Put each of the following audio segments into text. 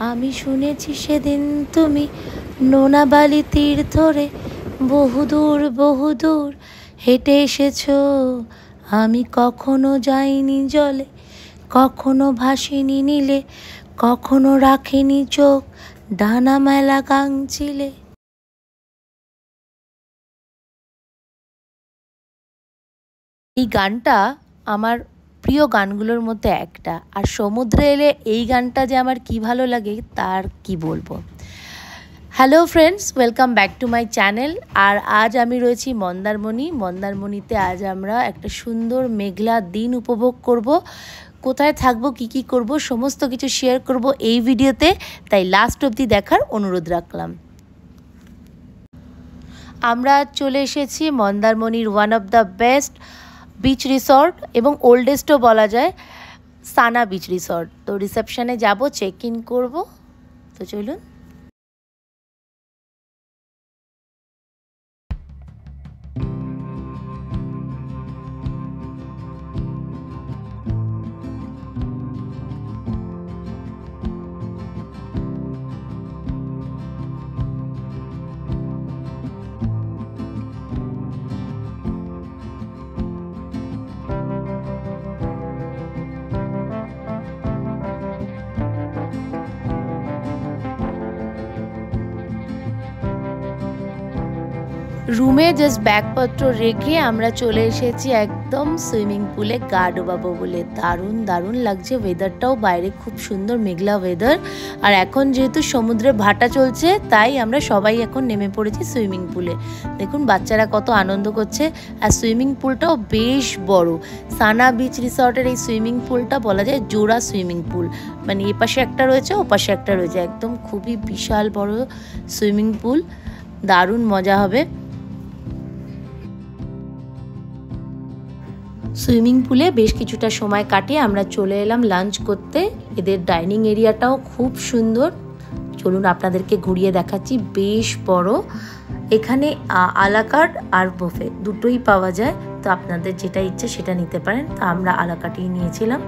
আমি শুনেছি সেদিন তুমি নোনাবালি তীর ধরে বহুদূর বহুদূর হেঁটে এসেছ। আমি কখনো যাইনি জলে, কখনো ভাসিনি নীলে, কখনো রাখিনি চোখ, ডানা মেলা গাংচিলে। এই গানটা আমার প্রিয় গানগুলোর মধ্যে একটা। আর সমুদ্রে এলে এই গানটা যে আমার কি ভালো লাগে, তার কি বলব? Hello friends welcome back to my channel আর আজ আমি রয়েছি মন্দারমণি। মন্দারমণিতে আজ আমরা একটা সুন্দর মেঘলা দিন উপভোগ করব। কোথায় থাকব, কি কি করব, সমস্ত কিছু শেয়ার করব এই ভিডিওতে। তাই লাস্ট অবধি দেখার অনুরোধ রাখলাম। আমরা চলে এসেছি মন্দারমণির one of the best beach resort এবং ওল্ডেস্টও বলা যায় সানা বিচ রিসর্ট তো রিসেপশানে যাব চেক ইন করব। তো চলুন। রুমে জাস্ট ব্যাগপত্র রেখে আমরা চলে এসেছি একদম সুইমিং পুলে গা ডোবাবো বলে। দারুণ দারুণ লাগছে। ওয়েদারটাও বাইরে খুব সুন্দর, মেঘলা ওয়েদার আর এখন যেহেতু সমুদ্রে ভাটা চলছে, তাই আমরা সবাই এখন নেমে পড়েছি সুইমিং পুলে। দেখুন, বাচ্চারা কত আনন্দ করছে। আর সুইমিং পুলটাও বেশ বড়। সানা বিচ রিসর্টের এই সুইমিং পুলটা বলা যায় জোড়া সুইমিং পুল। মানে এ পাশে একটা রয়েছে, ও পাশে একটা রয়েছে। একদম খুবই বিশাল বড় সুইমিং পুল। দারুণ মজা হবে। সুইমিং পুলে বেশ কিছুটা সময় কাটিয়ে আমরা চলে এলাম লাঞ্চ করতে। এদের ডাইনিং এরিয়াটাও খুব সুন্দর। চলুন আপনাদেরকে ঘুরিয়ে দেখাচ্ছি, বেশ বড়। এখানে আলাকার্ট আর বোফে দুটোই পাওয়া যায়। তো আপনাদের যেটা ইচ্ছে সেটা নিতে পারেন। তো আমরা আলাকার্টই নিয়েছিলাম।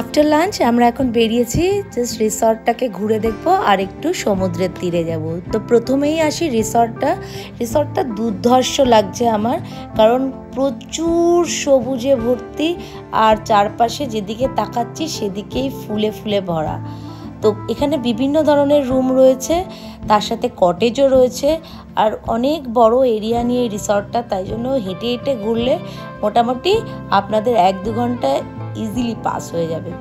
আফটার লাঞ্চ আমরা এখন বেরিয়েছি জাস্ট রিসর্টটাকে ঘুরে দেখব আর একটু সমুদ্রের তীরে যাব। তো প্রথমেই আসি রিসর্টটা রিসর্টটা দুর্ধর্ষ লাগছে আমার, কারণ প্রচুর সবুজে ভর্তি আর চারপাশে যেদিকে তাকাচ্ছি সেদিকেই ফুলে ফুলে ভরা। তো এখানে বিভিন্ন ধরনের রুম রয়েছে, তার সাথে কটেজও রয়েছে আর অনেক বড় এরিয়া নিয়ে রিসর্টটা তাই জন্য হেঁটে হেঁটে ঘুরলে মোটামুটি আপনাদের এক দু ঘন্টায় ইজিলি পাস হয়ে যাবে।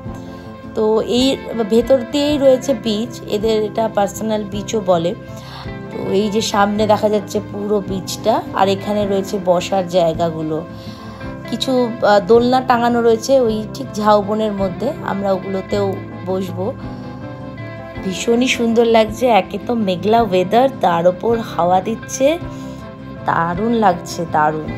তো এই ভেতর দিয়েই রয়েছে বিচ এদের এটা পার্সোনাল বিচও বলে। তো এই যে সামনে দেখা যাচ্ছে পুরো বিচটা আর এখানে রয়েছে বসার জায়গাগুলো। কিছু দোলনা টাঙানো রয়েছে ওই ঠিক ঝাউবনের মধ্যে, আমরা ওগুলোতেও বসবো। ভীষণই সুন্দর লাগছে, একে তো মেঘলা ওয়েদার তার ওপর হাওয়া দিচ্ছে, দারুণ লাগছে, দারুণ।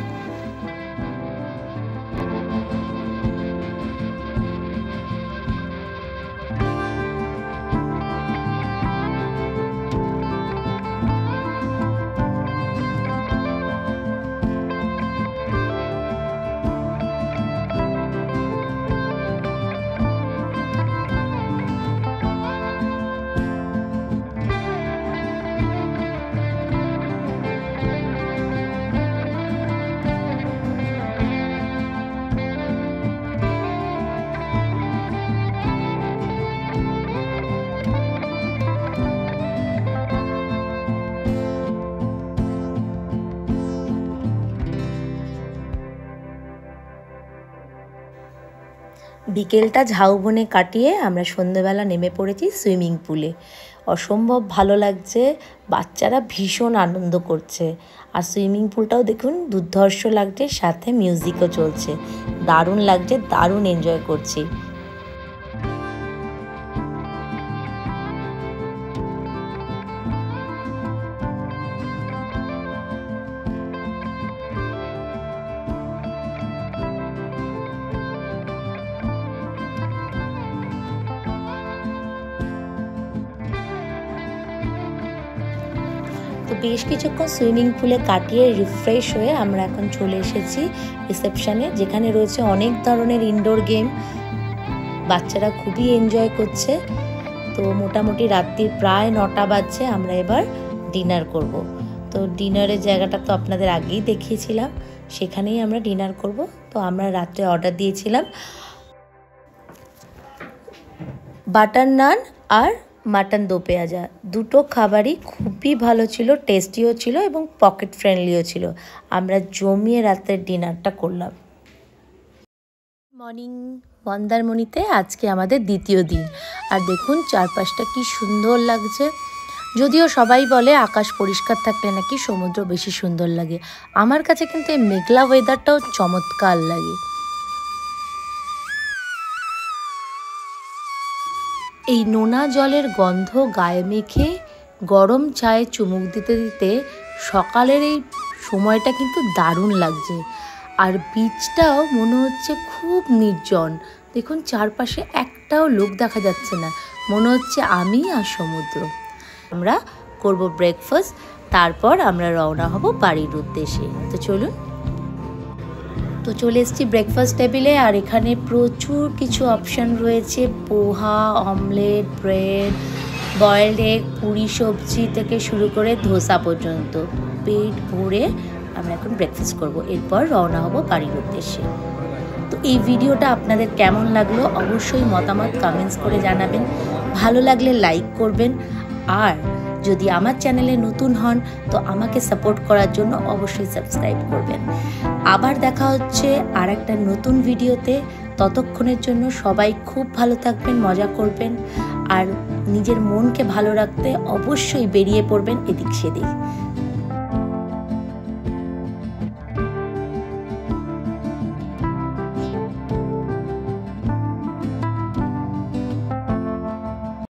বিকেলটা ঝাউবনে কাটিয়ে আমরা সন্ধেবেলা নেমে পড়েছি সুইমিং পুলে। অসম্ভব ভালো লাগছে, বাচ্চারা ভীষণ আনন্দ করছে। আর সুইমিং পুলটাও দেখুন, দুর্ধর্ষ লাগছে, সাথে মিউজিকও চলছে। দারুণ লাগছে, দারুণ এনজয় করছি। বেশ কিছুক্ষণ সুইমিং পুলে কাটিয়ে রিফ্রেশ হয়ে আমরা এখন চলে এসেছি রিসেপশানে, যেখানে রয়েছে অনেক ধরনের ইনডোর গেম বাচ্চারা খুবই এনজয় করছে। তো মোটামুটি রাত্রির প্রায় নটা বাজছে, আমরা এবার ডিনার করব। তো ডিনারের জায়গাটা তো আপনাদের আগেই দেখিয়েছিলাম, সেখানেই আমরা ডিনার করব। তো আমরা রাত্রে অর্ডার দিয়েছিলাম। বাটার নান আর মাটন দো পেঁয়াজা। দুটো খাবারই খুবই ভালো ছিল টেস্টিও ছিল এবং পকেট ফ্রেন্ডলিও ছিল। আমরা জমিয়ে রাতের ডিনারটা করলাম। মর্নিং মন্দারমণিতে আজকে আমাদের দ্বিতীয় দিন। আর দেখুন, চারপাশটা কি সুন্দর লাগছে। যদিও সবাই বলে আকাশ পরিষ্কার থাকলে নাকি সমুদ্র বেশি সুন্দর লাগে। আমার কাছে কিন্তু এই মেঘলা ওয়েদারটাও চমৎকার লাগে। এই নোনা জলের গন্ধ গায়ে মেখে গরম চায়ে চুমুক দিতে দিতে সকালের এই সময়টা কিন্তু দারুণ লাগছে। আর বীজটাও মনে হচ্ছে খুব নির্জন। দেখুন, চারপাশে একটাও লোক দেখা যাচ্ছে না। মনে হচ্ছে আমি আর সমুদ্র। আমরা করব ব্রেকফাস্ট তারপর আমরা রওনা হব বাড়ির উদ্দেশ্যে। তো চলুন তো চলে এসেছি ব্রেকফাস্ট টেবিলে আর এখানে প্রচুর কিছু অপশান রয়েছে। Poha omelette bread boiled egg puri sabzi থেকে শুরু করে ধোসা পর্যন্ত। পেট ভরে আমরা এখন ব্রেকফাস্ট করব। এরপর রওনা হব বাড়ির উদ্দেশ্যে। তো এই ভিডিওটা আপনাদের কেমন লাগল অবশ্যই মতামত কমেন্টস করে জানাবেন। ভালো লাগলে লাইক করবেন। আর যদি আমার চ্যানেলে নতুন হন, তো আমাকে সাপোর্ট করার জন্য অবশ্যই সাবস্ক্রাইব করবেন। আবার দেখা হচ্ছে আর একটা নতুন ভিডিওতে। ততক্ষণের জন্য সবাই খুব ভালো থাকবেন, মজা করবেন, আর নিজের মনকে ভালো রাখতে অবশ্যই বেরিয়ে পড়বেন এদিক সেদিক।